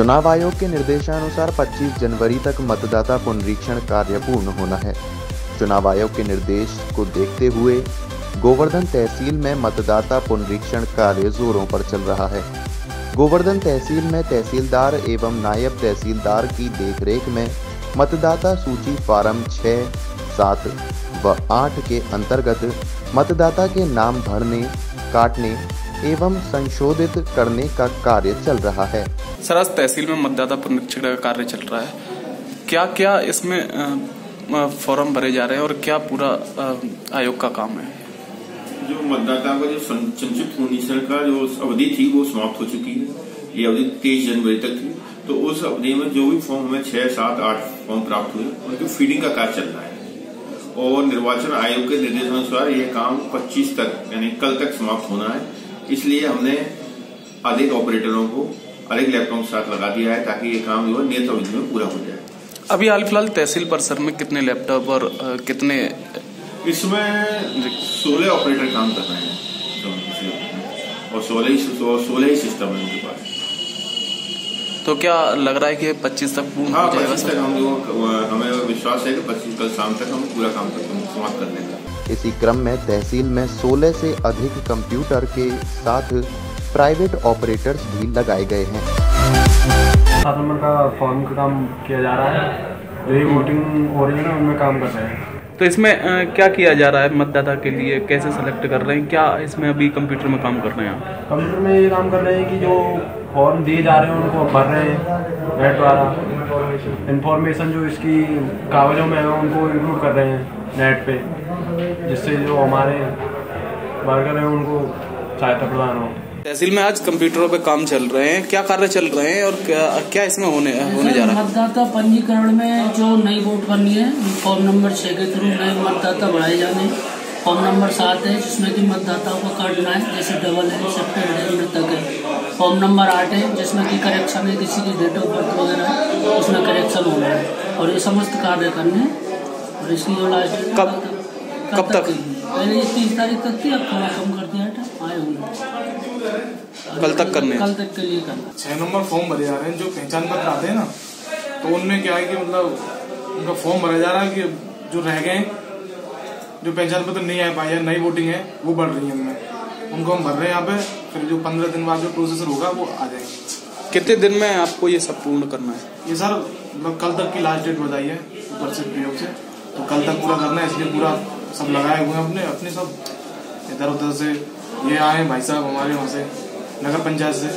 चुनाव आयोग के निर्देशानुसार 25 जनवरी तक मतदाता पुनरीक्षण कार्य पूर्ण होना है। चुनाव आयोग के निर्देश को देखते हुए गोवर्धन तहसील में मतदाता पुनरीक्षण कार्य जोरों पर चल रहा है। गोवर्धन तहसील में तहसीलदार एवं नायब तहसीलदार की देखरेख में मतदाता सूची फार्म 6, 7 व आठ के अंतर्गत मतदाता के नाम भरने काटने एवं संशोधित करने का कार्य चल रहा है। सर आज तहसील में मतदाता पुनरीक्षण का कार्य चल रहा है। क्या क्या इसमें फॉर्म भरे जा रहे हैं और क्या पूरा आयोग का काम है? जो मतदाता का जो सं- संक्षिप्त पुनरीक्षण का जो अवधि थी वो समाप्त हो चुकी है। ये अवधि तेईस जनवरी तक थी। तो उस अवधि में जो भी फॉर्म हमें छह सात आठ फॉर्म प्राप्त हुए उनकी फीडिंग का कार्य चल रहा है। और निर्वाचन आयोग के निर्देशानुसार यह काम 25 तक यानी कल तक समाप्त होना है। इसलिए हमने अधिक ऑपरेटरों को अधिक लैपटॉप साथ लगा दिया है ताकि ये काम जो है नियत अवधि में पूरा हो जाए। अभी हाल फ़िलहाल तहसील परिसर में कितने लैपटॉप और कितने इसमें सोलह ऑपरेटर काम कर रहे हैं और सोलह ही सोलह ही सिस्टम है उनके पास। तो क्या लग रहा है कि 25 तक पूर्ण हाँ हो जाएगा तक हम लोग हमें विश्वास है कि पच्चीस कल शाम तक हम पूरा काम कर समाप्त कर देंगे। इसी क्रम में तहसील में 16 से अधिक कंप्यूटर के साथ प्राइवेट ऑपरेटर्स भी लगाए गए हैं। सात नंबर का फॉर्म का काम किया जा रहा है। वोटिंग हो रही है ना उनमें काम कर रहे हैं। तो इसमें क्या किया जा रहा है मतदाता के लिए? कैसे सेलेक्ट कर रहे हैं? क्या इसमें अभी कंप्यूटर में काम कर रहे हैं आप? कंप्यूटर में ये काम कर रहे हैं कि जो फॉर्म दिए जा रहे हैं उनको भर रहे हैं नेट द्वारा। इंफॉर्मेशन जो इसकी कागजों में है उनको इंक्लूड कर रहे हैं नेट पे। जिससे जो हमारे वर्कर हैं उनको सहायता प्रदान हो तहसील में आज कंप्यूटरों पे काम चल रहे हैं। क्या कार्य चल रहे हैं और क्या क्या इसमें होने होने जा रहा है? मतदाता पंजीकरण में जो नई वोट बननी है फॉर्म नंबर छह के थ्रू नए मतदाता बढ़ाए जाने फॉर्म नंबर सात है जिसमें कि मतदाताओं को काटना है जैसे डबल है सेप्टेड है मृतक है। फॉर्म नंबर आठ है जिसमें कि करेक्शन है किसी की डेट ऑफ़ बर्थ वगैरह है उसमें करेक्शन होना है। और ये समस्त कार्य करने और इसकी जो लास्ट कब- कब तक? पहले तीस तारीख तक थी अब थोड़ा कम कर दिया आए होंगे कल तक करने कल तक के लिए करना। छह नंबर फॉर्म भरे जा रहे हैं जो पहचान पत्र आते हैं ना तो उनमें क्या है कि मतलब उनका फॉर्म भरा जा रहा है कि जो रह गए हैं, जो पहचान पत्र नहीं आ पाए हैं नई वोटिंग है वो बढ़ रही है उनमें। उनको हम भर रहे हैं यहाँ पे फिर जो पंद्रह दिन बाद जो प्रोसेसर होगा वो आ जाएँगे। कितने दिन में आपको ये सब पूर्ण करना है? ये सर मतलब कल तक की लास्ट डेट बताई है ऊपर से पीओ से। तो कल तक पूरा करना है इसलिए पूरा सब लगाए हुए हैं अपने अपने सब। इधर उधर से ये आए भाई साहब हमारे वहाँ से, नगर पंचायत से।